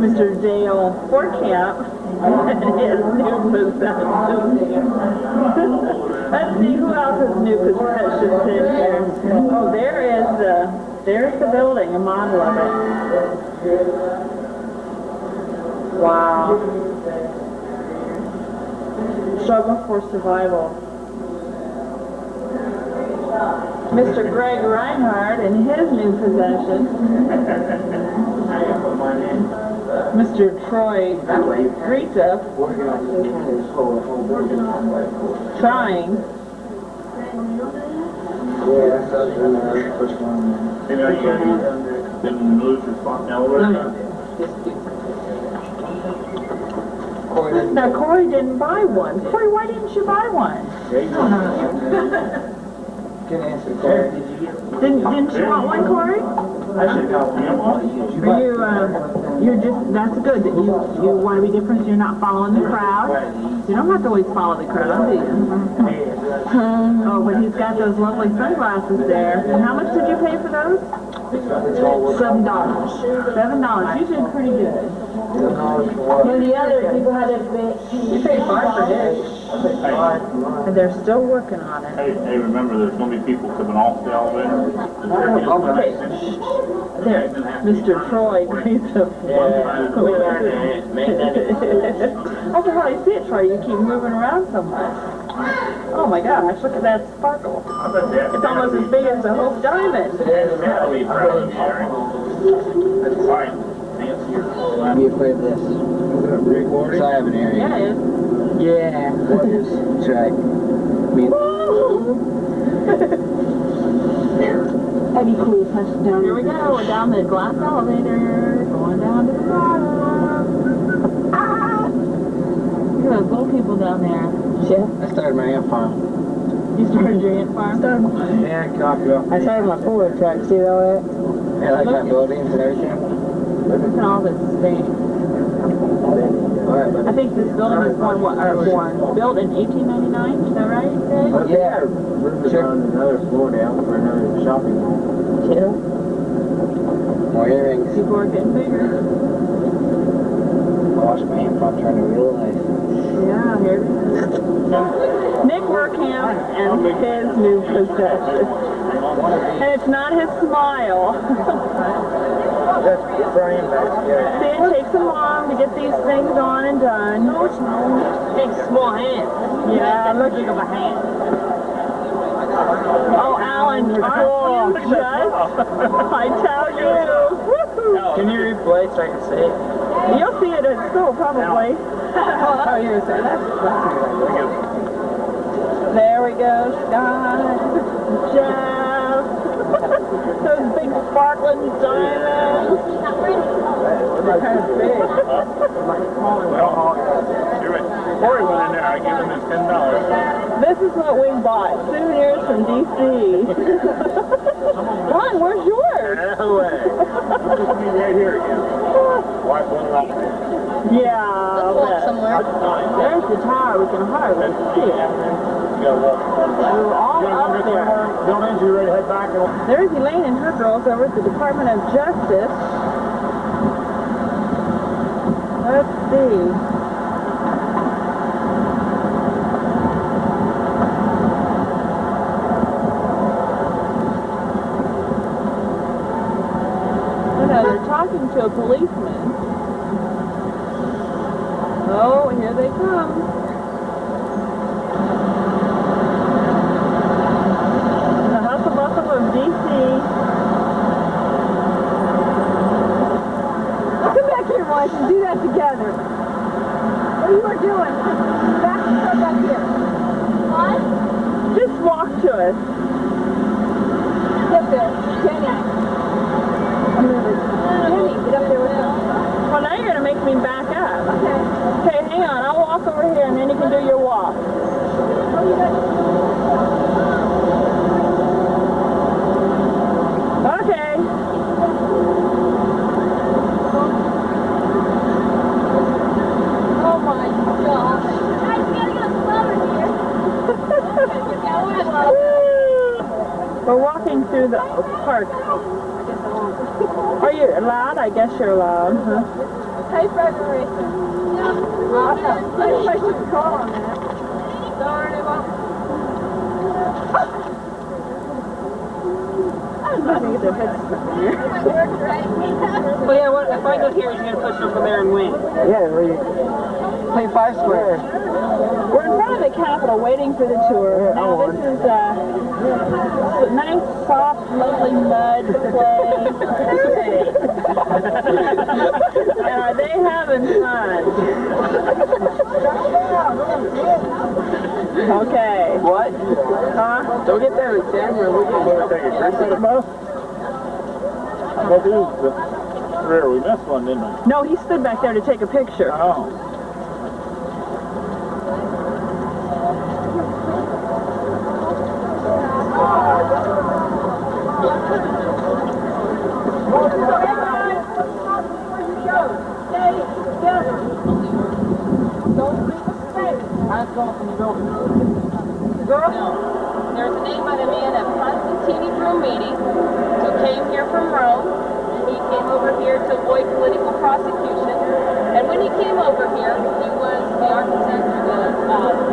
Mr. Dale Forkamp and his new possession. Let's see who else has new possessions in here. Oh, there is the, there's the building, a model of it. Wow. Struggle for survival. Mr. Greg Reinhardt and his new possession. Mr. Troy Rita trying. Maybe I can, then lose your spot now, whatever. Now Corey didn't buy one. Corey, why didn't you buy one? Can answer, Corey. Didn't, didn't you want one, Corey? I should have one. Are you, uh, you're just, that's good, that you, you want to be different, you're not following the crowd. You don't have to always follow the crowd, do you? Oh, but he's got those lovely sunglasses there. And how much did you pay for those? Seven dollars. Seven dollars, you did pretty good. And the other people had to pay. You paid five for his. I paid five for mine. And they're still working on it. Hey, hey, remember, there's gonna be people coming off the elevator. Okay. There, Mr. Troy Grayson. I can hardly see it, Troy, you keep moving around so much. Oh my gosh, look at that sparkle. I bet that. It's almost as big as a whole Diamond. That'll be proud of you, Eric. That's fine. Be afraid of this. Because I have an area. Yeah, it is. Yeah. What is? That's right. I mean, Eddie Clue touched down. Here we go, we're down the glass elevator, going down to the bottom. Ah! Look at those little people down there. I started my ant farm. You started your ant farm? Yeah, copy off. I started my forward truck, see all that? Yeah, like my buildings and everything. Look at all this space. Alright, I think this building was born, what, or born, built in 1899, is that right, Dave? Yeah. Sure. another floor down for another shopping mall. Yeah. More earrings. People are getting bigger. I watched my ant farm turn to real life. Yeah, here it is. Nick Workamp and his new possession. And it's not his smile. That's Brian back there. See, it takes him long to get these things on and done. No, it's not. Takes small hands. Yeah, look big of a hand. Oh, Alan, aren't you just? I tell you. Can you replay so I can see it? You'll see it at school, probably. Oh, you're saying that's, that's a good idea. There we go, Scott, Jeff. Those big sparkling diamonds. They're kind of big. well, do it. Corey went in there, I gave him his ten dollars. This is what we bought. Souvenirs from D.C. Ron, where's yours? No way. Just be right here again. Wipe one off. Yeah, I'll. There's the tower. We can hardly see it. You gotta walk. We were all up there. Buildings, you ready to head back? There's Elaine and her girls over at the Department of Justice. Let's see. Oh, talking to a policeman. Oh, here they come. The hustle bustle of DC. Come back here, Mike. should do that together. What you are doing? Back up up here. What? Just walk to us. Get there. Jenny. I'm moving. Jenny, get up there with us. Well, now you're going to make me back up. Okay. Okay, hang on. I'll walk over here and then you can do your walk. Okay. Oh my gosh. I gotta get a We're walking through the park. Are you loud? I guess you're loud, huh? Hey, preparation. Awesome. I should call on that. Sorry, Mom. Well, yeah, what, if I go here, he's going to push over there and win. Yeah, we play five square. We're in front of the Capitol waiting for the tour. Now, this is uh, a nice, soft, lovely mud play. and are they having fun? Okay. What? Huh? Don't get there with camera. We can go take a drink at a bus. What is the rear? We missed one, didn't we? No, he stood back there to take a picture. Oh. Girl, there's a name by the man of Constantino Brumidi, who came here from Rome. He came over here to avoid political prosecution. And when he came over here, he was the architect of uh,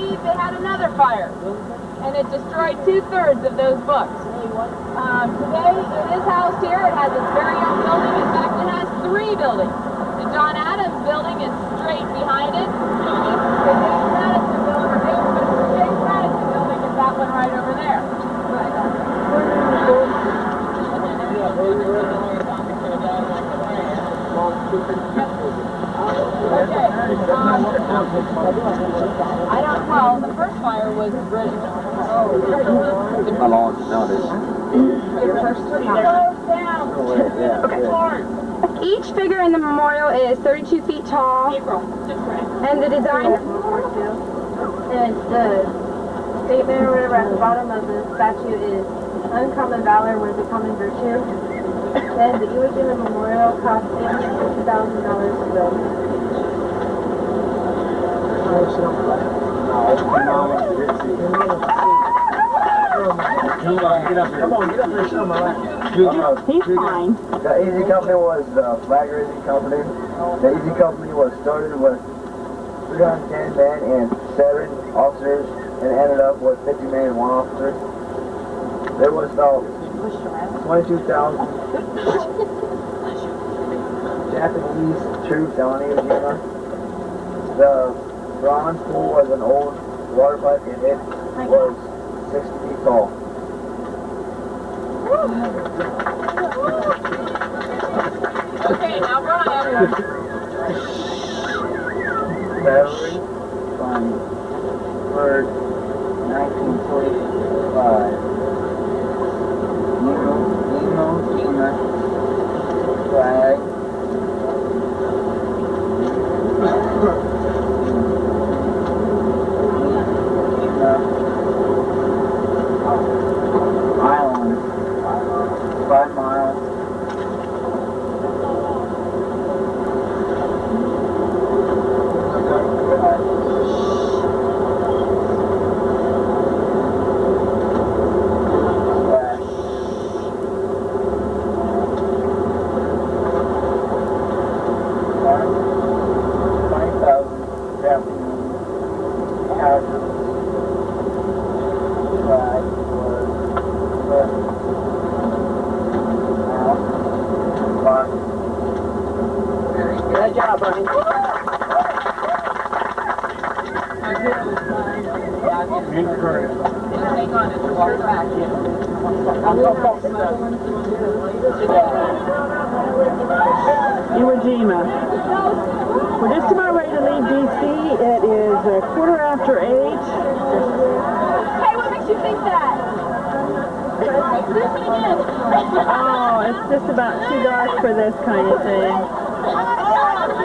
1990, they had another fire, and it destroyed two-thirds of those books. Um, today, it is housed here. It has its very own building. In fact, it has three buildings. The John Adams building is straight behind it. The James Madison building, the James Madison building is that one right over there. Okay. Um, I don't, well, the first fire was British. How long is it nowadays? Each figure in the memorial is 32 feet tall. And the design and the statement or whatever at the bottom of the statue is uncommon valor was a common virtue. And the Iwo Jima Memorial cost $850,000 to build. He's fine. The Easy Company was uh, the flag raising Company. The Easy Company was started with 310 men and seven officers, and ended up with 50 men and one officer. There was about 22,000 Japanese troops on the island. The Brahman, pool was an old water pipe and it, was 60 feet tall. okay, now Brian. Valerie Fun Bird, 1945. Nemo, Nemo, Tina, Flag, job, honey. Encourage. Hang on, it's We're just about ready to leave D.C. It is a quarter after 8. Hey, what makes you think that? oh, it's just about too dark for this kind of thing.